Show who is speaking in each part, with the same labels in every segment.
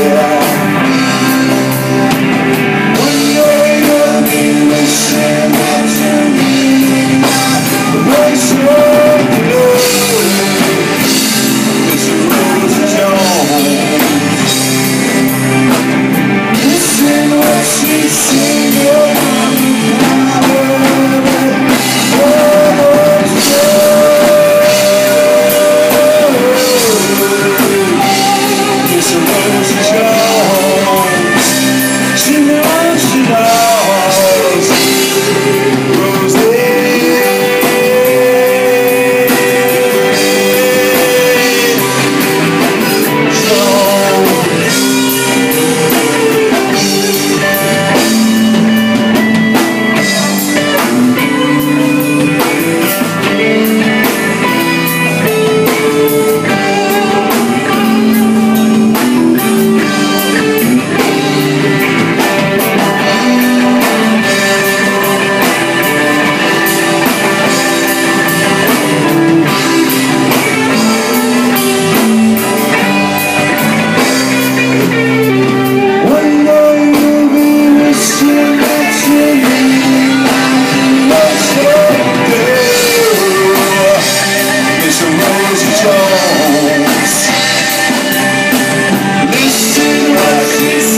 Speaker 1: yeah. Christmas.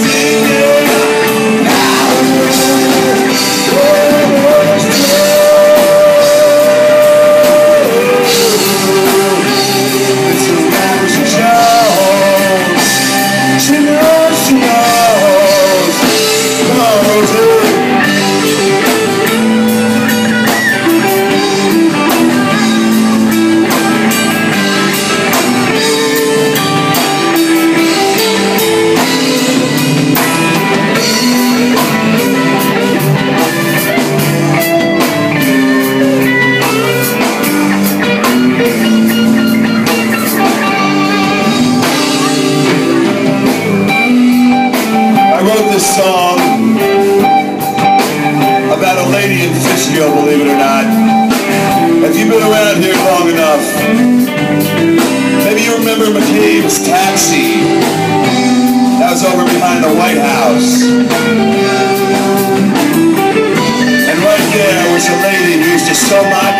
Speaker 1: this song about a lady in Fishkill, believe it or not. If you've been around here long enough, maybe you remember McCabe's taxi. That was over behind the White House. And right there was a lady who used to sell my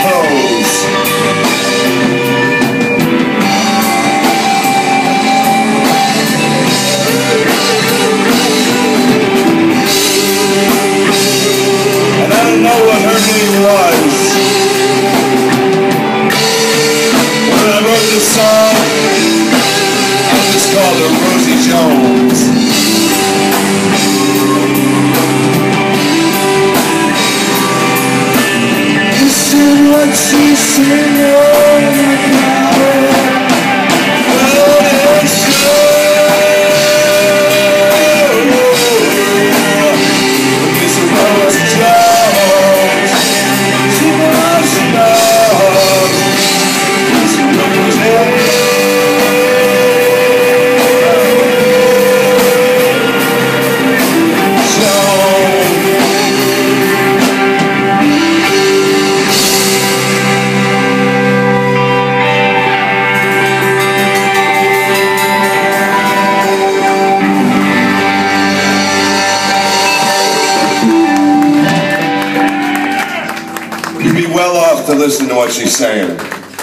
Speaker 1: listen to what she's saying.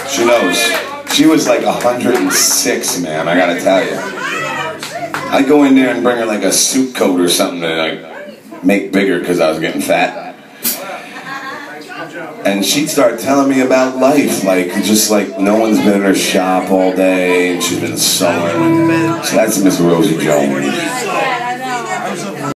Speaker 1: She knows. She was like 106, man, I gotta tell you. I'd go in there and bring her like a suit coat or something to like make bigger because I was getting fat. And she'd start telling me about life, like just like no one's been in her shop all day and she's been sewing. So that's Miss Rosie Jones.